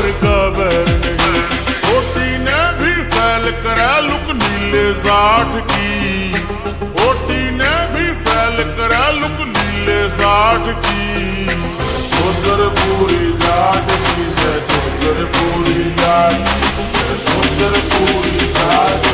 पर कबर नहीं। ओटी ने भी फैल करा लुक नीले साठ की। ओटी ने भी फैल करा लुक नीले साठ की। उधर पूरी जाट की से उधर पूरी जाट की